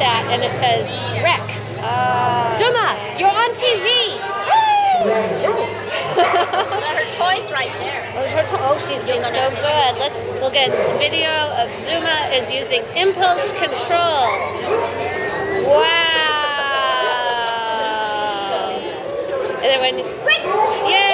that and it says rec. Uh, Zuma, you're on TV. her toys right there. Oh, her to- oh, she's doing so good. Let's look at video of Zuma is using impulse control. Wow. And then when, yay!